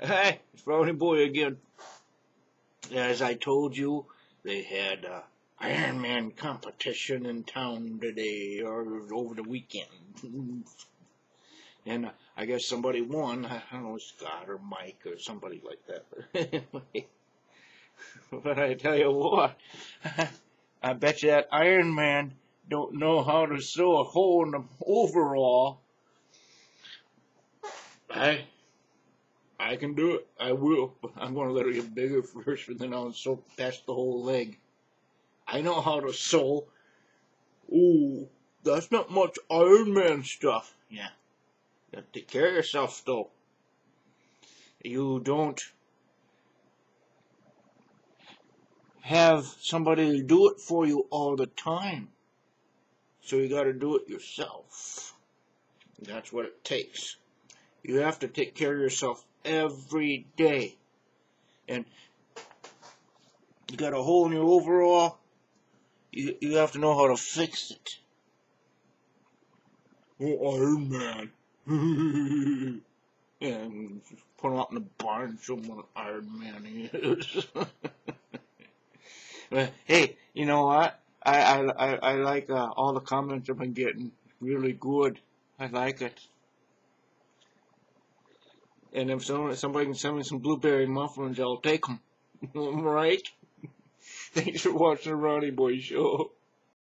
Hey, it's Ronnie Boy again. As I told you, they had a Iron Man competition in town today or over the weekend. And uh, I guess somebody won. I don't know, Scott or Mike or somebody like that. But I tell you what, I bet you that Iron Man don't know how to sew a hole in the overall. I I can do it. I will. But I'm going to let it get bigger first, and then I'll sew past the whole leg. I know how to sew. Ooh, that's not much Iron Man stuff. Yeah. You have to take care of yourself, though. You don't have somebody to do it for you all the time. So you got to do it yourself. That's what it takes. You have to take care of yourself every day. And you got a hole in your overall, you, you have to know how to fix it. Oh, Iron Man. and put him out in the barn and show him what Iron Man he is. but hey, you know what? I I I, I like uh, all the comments I've been getting. Really good. I like it. And if someone, somebody can send me some blueberry muffins, I'll take them. right? Thanks for watching the Ronnie Boy Show.